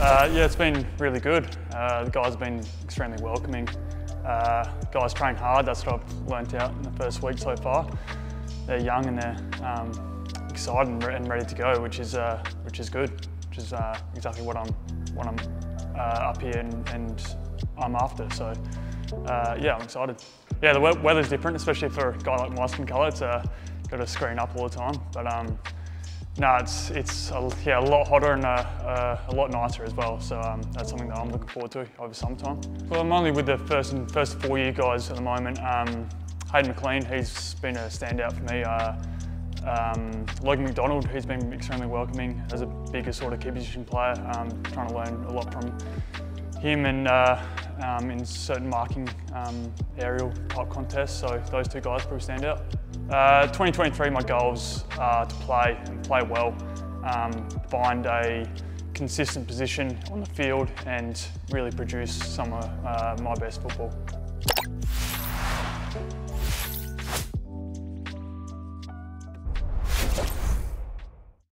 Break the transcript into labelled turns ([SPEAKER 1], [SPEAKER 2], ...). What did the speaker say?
[SPEAKER 1] Uh, yeah, it's been really good. Uh, the guys have been extremely welcoming. Uh, guys train hard, that's what I've learnt out in the first week so far. They're young and they're um, excited and, re and, ready to go, which is, uh, which is good, which is uh, exactly what I'm, what I'm uh, up here and, and, I'm after. So yeah, I'm excited. Yeah, the weather's different, especially for a guy like my skin colour. It's got to screen up all the time. But um, no, it's it's a, yeah a lot hotter and uh, uh, a lot nicer as well. So um, that's something that I'm looking forward to over summertime. Well, I'm only with the first first four year guys at the moment. Um, Hayden McLean, he's been a standout for me. Uh, um, Logan McDonald, he's been extremely welcoming as a bigger sort of key position player. Um, trying to learn a lot from him and uh, um, in certain marking um, aerial type contests. So those two guys probably stand out. Uh, 2023, my goals are to play and play well, um, find a consistent position on the field and really produce some of uh, my best football.